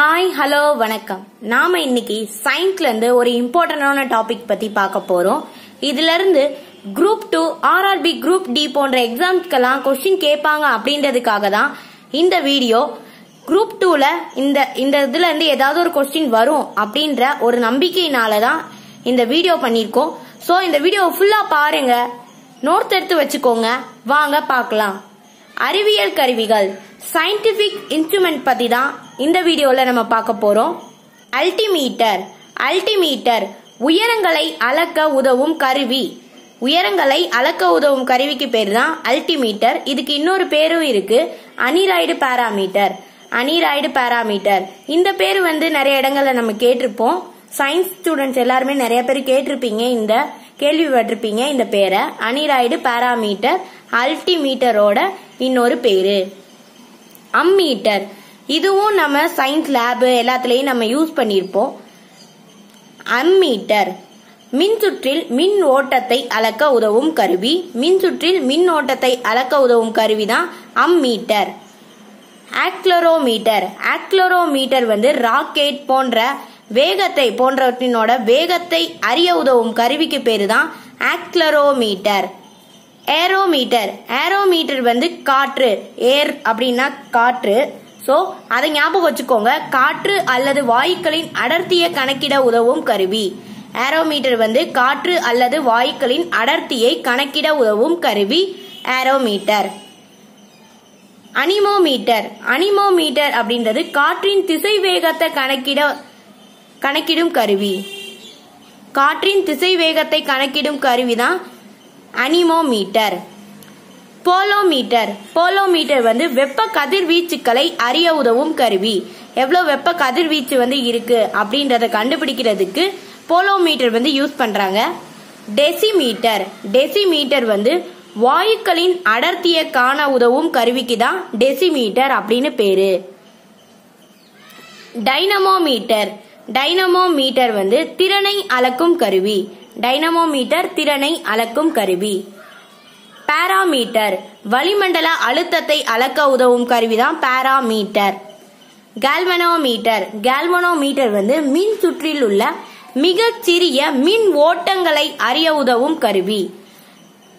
Hi hello வணக்கம். நாம இன்னைக்கு சயின்ஸ்ல இருந்து ஒரு இம்பார்ட்டன்டான டாபிக் பத்தி பார்க்க போறோம். இதுல இருந்து group two RRB group D போன்ற எக்ஸாம்ஸ்க்கெல்லாம் கொஸ்டின் கேட்பாங்க அப்படின்றதுக்காக தான் இந்த வீடியோ குரூப் டூல இந்த இந்த இதுல இருந்து ஏதாவது ஒரு கொஸ்டின் வரும் அப்படின்ற ஒரு நம்பிக்கையினால தான் இந்த வீடியோ பண்ணியிருக்கோம். ஸோ இந்த வீடியோ ஃபுல்லா பாருங்க. நோட்ஸ் எடுத்து வச்சுக்கோங்க. வாங்க பார்க்கலாம். அறிவியல் கருவிகள் சயின்டிபிக் இன்ஸ்ட்ருமெண்ட் பற்றி தான் இந்த வீடியோவில் நம்ம பார்க்க போகிறோம் அல்டிமீட்டர் அல்டிமீட்டர் உயரங்களை அளக்க உதவும் கருவி. உயரங்களை அளக்க உதவும் கருவிக்கு பேர் தான் அல்டிமீட்டர் இதுக்கு இன்னொரு பேரும் இருக்கு அனிராய்டு பாராமீட்டர் அனிராய்டு பாராமீட்டர் இந்த பேர் வந்து நிறைய இடங்கள்ல நம்ம கேட்டிருப்போம். சயின்ஸ் ஸ்டூடெண்ட்ஸ் எல்லாருமே நிறைய பேர் கேட்டிருப்பீங்க இந்த கேள்விப்பட்டிருப்பீங்க இந்த பேரை. அனிராய்டு பாராமீட்டர் அல்டிமீட்டரோட இன்னொரு பேரு. அம்மீட்டர். இதுவும் நம்ம சயின்ஸ் லேபு எல்லாத்துலயும் நம்ம யூஸ் பண்ணியிருப்போம். அம்மீட்டர். மின் சுற்றில் மின் ஓட்டத்தை அளக்க உதவும் கருவி. மின் சுற்றில் மின் ஓட்டத்தை அளக்க உதவும் கருவி தான் அம்மீட்டர். ஆக்லரோமீட்டர். ஆக்லரோமீட்டர் வந்து ராக்கெட் போன்ற வேகத்தை போன்றவற்றினோட வேகத்தை அறிய உதவும் கருவிக்கு பேரு தான் ஆக்லரோமீட்டர். ஏரோமீட்டர். ஏரோமீட்டர் வந்து காற்று ஏர் அப்படின்னா காற்று. ஸோ அதை ஞாபகம் வச்சுக்கோங்க. காற்று அல்லது வாயுக்களின் அடர்த்தியை கணக்கிட உதவும் கருவி. ஏரோமீட்டர் வந்து காற்று அல்லது வாயுக்களின் அடர்த்தியை கணக்கிட உதவும் கருவி. ஏரோமீட்டர். அனிமோமீட்டர். அனிமோமீட்டர் அப்படின்றது காற்றின் திசை வேகத்தை கணக்கிட கணக்கிடும் கருவி. காற்றின் திசை வேகத்தை கணக்கிடும் கருவி தான் அனிமோமீட்டர். போலோமீட்டர். போலோமீட்டர் வந்து வெப்ப கதிர்வீச்சுக்களை அறிய உதவும் கருவி. எவ்வளவு வெப்ப கதிர்வீச்சு வந்து இருக்கு அப்படின்றத கண்டுபிடிக்கிறதுக்கு போலோமீட்டர் வந்து யூஸ் பண்றாங்க. டெசிமீட்டர். டெசிமீட்டர் வந்து வாயுக்களின் அடர்த்தியை காண உதவும் கருவிக்கு தான் டெசிமீட்டர் அப்படின்னு பேரு. டைனமோமீட்டர். டைனமோ மீட்டர் வந்து திறனை அளக்கும் கருவி. டைனமோமீட்டர் திறனை அளக்கும் கருவி. பாராமீட்டர் வளிமண்டல அழுத்தத்தை அளக்க உதவும் கருவி தான் பாராமீட்டர். கால்வனோமீட்டர் கால்வனோமீட்டர் வந்து மின் சுற்றில் உள்ள மிகச் சிறிய மின் ஓட்டங்களை அறிய உதவும் கருவி.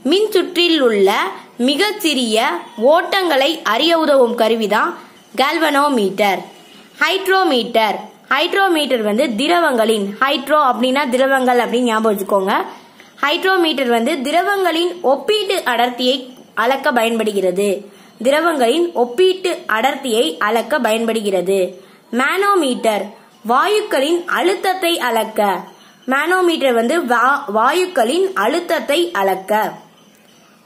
மின் சுற்றில் உள்ள மிகச் சிறிய ஓட்டங்களை அறிய உதவும் கருவிதான் கால்வனோமீட்டர். ஹைட்ரோமீட்டர் ஹைட்ரோமீட்டர் வந்து திரவங்களின் ஹைட்ரோ அப்படின்னா திரவங்கள் அப்படின்னு ஞாபகம் வச்சுக்கோங்க. ஹைட்ரோமீட்டர் வந்து திரவங்களின் ஒப்பீட்டு அடர்த்தியை அளக்க பயன்படுகிறது. திரவங்களின் ஒப்பீட்டு அடர்த்தியை அளக்க பயன்படுகிறது. மேனோமீட்டர் வாயுக்களின் அழுத்தத்தை அளக்க. மேனோமீட்டர் வந்து வாயுக்களின் அழுத்தத்தை அளக்க.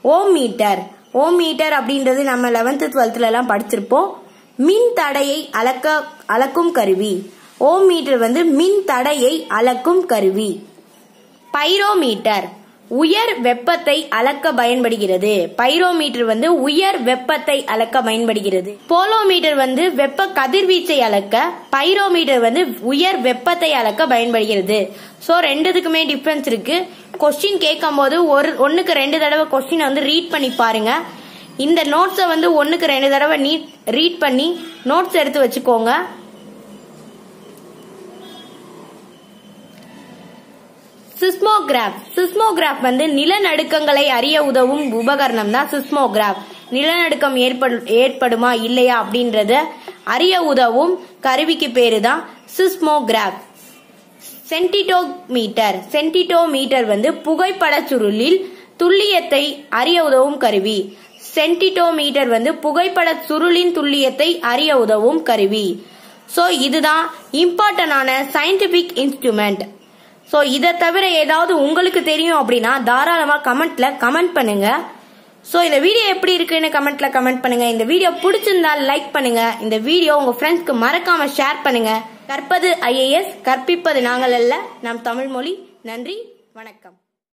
ஓம் மீட்டர் ஓம் மீட்டர் அப்படின்றது நம்ம லெவன்த் டுவெல்த்ல எல்லாம் படிச்சிருப்போம். மின் தடையை அளக்க அளக்கும் கருவி. ஓம் மீட்டர் வந்து மின் தடையை அளக்கும் கருவி. பைரோமீட்டர் உயர் வெப்பத்தை அளக்க பயன்படுகிறது. பைரோமீட்டர் வந்து உயர் வெப்பத்தை அளக்க பயன்படுகிறது. போலோமீட்டர் வந்து வெப்ப கதிர்வீச்சை அளக்க பைரோமீட்டர் வந்து உயர் வெப்பத்தை அளக்க பயன்படுகிறது. ஸோ ரெண்டுத்துக்குமே டிஃப்ரென்ஸ் இருக்கு. கொஸ்டின் கேட்கும் போது ஒரு ஒன்னுக்கு ரெண்டு தடவை கொஸ்டின் வந்து ரீட் பண்ணி பாருங்க. இந்த நோட்ஸை வந்து ஒன்னுக்கு ரெண்டு தடவை நீட் ரீட் பண்ணி நோட்ஸ் எடுத்து வச்சுக்கோங்க. சிஸ்மோகிராஃப். சிஸ்மோகிராஃப் வந்து நிலநடுக்கங்களை அறிய உதவும் உபகரணம் தான் சிஸ்மோகிராஃப். நிலநடுக்கம் ஏற்படு ஏற்படுமா இல்லையா அப்படின்றத அறிய உதவும் கருவிக்கு பேரு தான் சிஸ்மோகிராஃப். சென்டிடோமீட்டர். சென்டிடோமீட்டர் வந்து புகைப்பட சுருளில் துல்லியத்தை அறிய உதவும் கருவி. சென்டிடோமீட்டர் வந்து புகைப்பட சுருளின் துல்லியத்தை அறிய உதவும் கருவி. ஸோ இதுதான் இம்பார்ட்டன்டான சயின்டிபிக் இன்ஸ்ட்ருமெண்ட் ஸோ இதை தவிர ஏதாவது உங்களுக்கு தெரியும் அப்படின்னா தாராளமாக கமெண்ட்ல கமெண்ட் பண்ணுங்க. ஸோ இந்த வீடியோ எப்படி இருக்குன்னு கமெண்ட்ல கமெண்ட் பண்ணுங்க. இந்த வீடியோ பிடிச்சிருந்தா லைக் பண்ணுங்க. இந்த வீடியோ உங்க ஃப்ரெண்ட்ஸ்க்கு மறக்காம ஷேர் பண்ணுங்க. கற்பது ஐஏஎஸ் கற்பிப்பது நாங்கள் அல்ல. நம் தமிழ் மொழி. நன்றி வணக்கம்.